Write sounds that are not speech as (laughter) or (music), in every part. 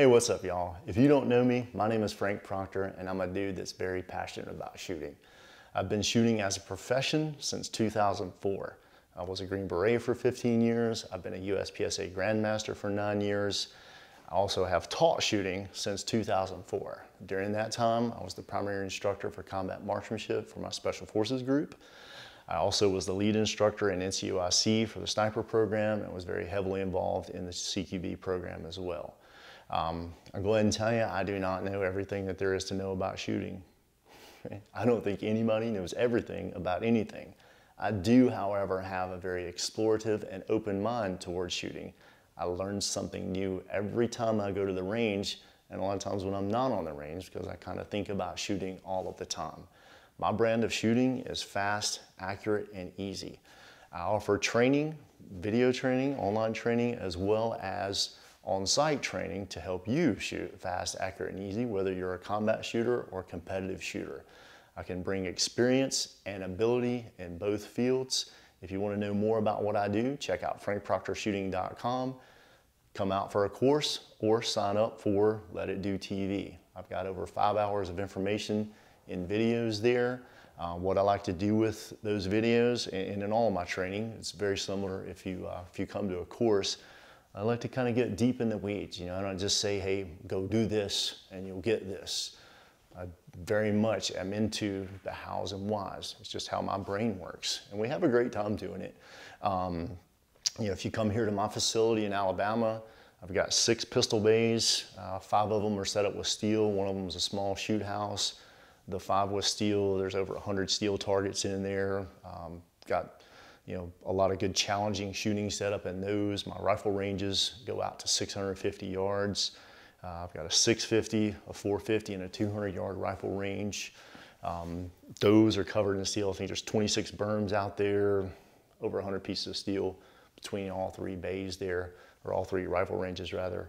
Hey, what's up, y'all? If you don't know me, my name is Frank Proctor, and I'm a dude that's very passionate about shooting. I've been shooting as a profession since 2004. I was a Green Beret for 15 years. I've been a USPSA Grandmaster for nine years. I also have taught shooting since 2004. During that time, I was the primary instructor for combat marksmanship for my Special Forces group. I also was the lead instructor in NCOIC for the sniper program and was very heavily involved in the CQB program as well. Um, I'll go ahead and tell you, I do not know everything that there is to know about shooting. (laughs) I don't think anybody knows everything about anything. I do, however, have a very explorative and open mind towards shooting. I learn something new every time I go to the range, and a lot of times when I'm not on the range, because I kind of think about shooting all of the time. My brand of shooting is fast, accurate, and easy. I offer training, video training, online training, as well as on-site training to help you shoot fast, accurate, and easy, whether you're a combat shooter or competitive shooter. I can bring experience and ability in both fields. If you want to know more about what I do, check out frankproctorshooting.com, come out for a course, or sign up for Let It Do TV. I've got over five hours of information in videos there. Uh, what I like to do with those videos and, in all my training, it's very similar if you, uh, if you come to a course. I like to kind of get deep in the weeds. You know, I don't just say, hey, go do this and you'll get this. I very much am into the hows and whys. It's just how my brain works. And we have a great time doing it. Um, you know, if you come here to my facility in Alabama, I've got six pistol bays. Uh, five of them are set up with steel. One of them is a small shoot house. The five with steel, there's over 100 steel targets in there. Um, got you know, a lot of good challenging shooting setup in those. My rifle ranges go out to 650 yards. Uh, I've got a 650, a 450, and a 200 yard rifle range. Um, those are covered in steel. I think there's 26 berms out there, over 100 pieces of steel between all three bays there, or all three rifle ranges rather.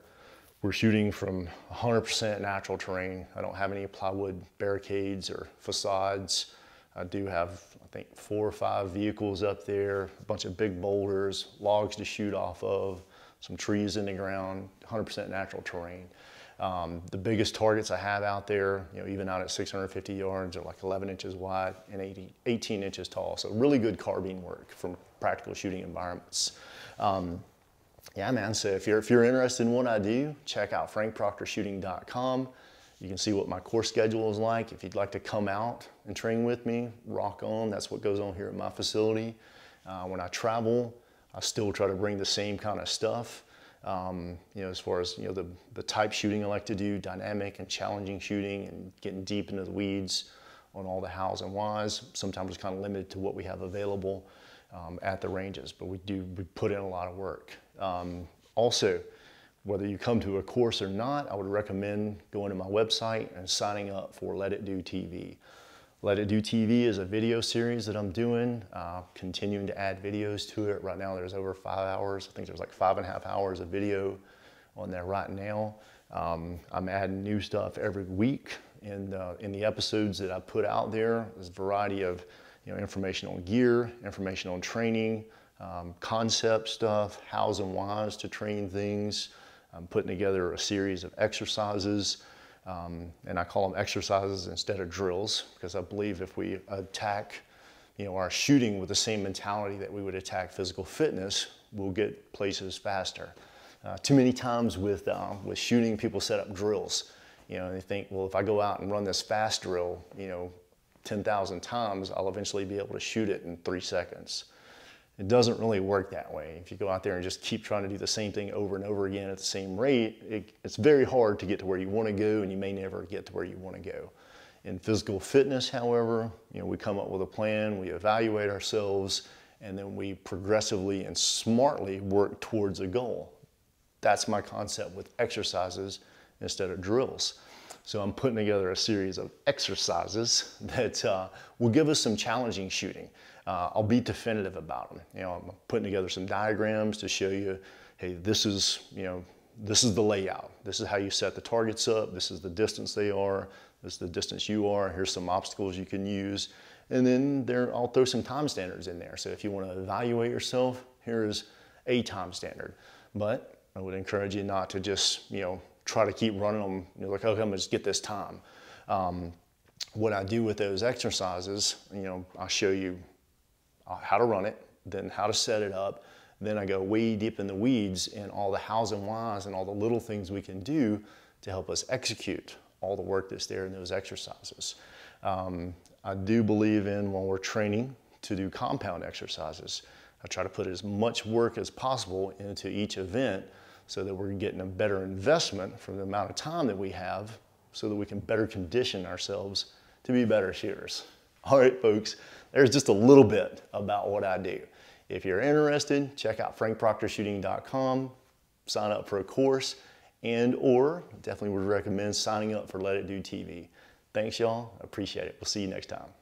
We're shooting from 100% natural terrain. I don't have any plywood barricades or facades. I do have, think, four or five vehicles up there, a bunch of big boulders, logs to shoot off of, some trees in the ground, 100% natural terrain. Um, the biggest targets I have out there, you know, even out at 650 yards, are like 11 inches wide and 80, 18 inches tall. So really good carbine work from practical shooting environments. Um, yeah, man. So if you're if you're interested in what I do, check out frankproctorshooting.com. You can see what my course schedule is like. If you'd like to come out and train with me, rock on. That's what goes on here at my facility. Uh, when I travel, I still try to bring the same kind of stuff. Um, you know, as far as you know, the, the type shooting I like to do, dynamic and challenging shooting and getting deep into the weeds on all the hows and whys. Sometimes it's kind of limited to what we have available um, at the ranges, but we do we put in a lot of work. Um, also, whether you come to a course or not, I would recommend going to my website and signing up for Let It Do TV. Let It Do TV is a video series that I'm doing, uh, continuing to add videos to it. Right now there's over five hours. I think there's like five and a half hours of video on there right now. Um, I'm adding new stuff every week in the, in the episodes that I put out there. There's a variety of you know, information on gear, information on training, um, concept stuff, hows and whys to train things, I'm putting together a series of exercises, um, and I call them exercises instead of drills because I believe if we attack you know, our shooting with the same mentality that we would attack physical fitness, we'll get places faster. Uh, too many times with, uh, with shooting, people set up drills. You know, they think, well, if I go out and run this fast drill, you know, 10,000 times, I'll eventually be able to shoot it in three seconds. It doesn't really work that way. If you go out there and just keep trying to do the same thing over and over again at the same rate, it, it's very hard to get to where you want to go and you may never get to where you want to go. In physical fitness, however, you know, we come up with a plan, we evaluate ourselves, and then we progressively and smartly work towards a goal. That's my concept with exercises instead of drills. So I'm putting together a series of exercises (laughs) that uh, will give us some challenging shooting uh, I'll be definitive about them. You know, I'm putting together some diagrams to show you, hey, this is, you know, this is the layout. This is how you set the targets up. This is the distance they are. This is the distance you are. Here's some obstacles you can use. And then there, I'll throw some time standards in there. So if you want to evaluate yourself, here is a time standard. But I would encourage you not to just, you know, try to keep running them. You're like, okay, I'm gonna just get this time. Um, what I do with those exercises, you know, I'll show you uh, how to run it, then how to set it up. Then I go way deep in the weeds and all the hows and whys and all the little things we can do to help us execute all the work that's there in those exercises. Um, I do believe in when we're training to do compound exercises. I try to put as much work as possible into each event so that we're getting a better investment from the amount of time that we have so that we can better condition ourselves to be better shooters. All right, folks, there's just a little bit about what I do. If you're interested, check out frankproctorshooting.com, sign up for a course, and or definitely would recommend signing up for Let It Do TV. Thanks y'all, appreciate it. We'll see you next time.